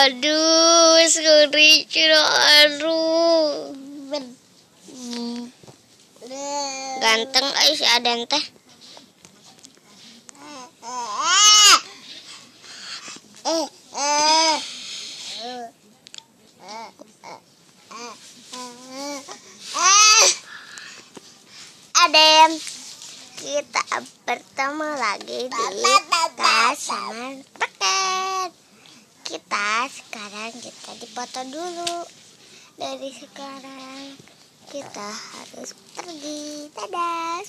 Aduh, sorry aduh. Ganteng ay si Aden teh. Aden, kita bertemu lagi di Peken. Kita sekarang kita dipoto dulu. Dari sekarang kita harus pergi. Dadah.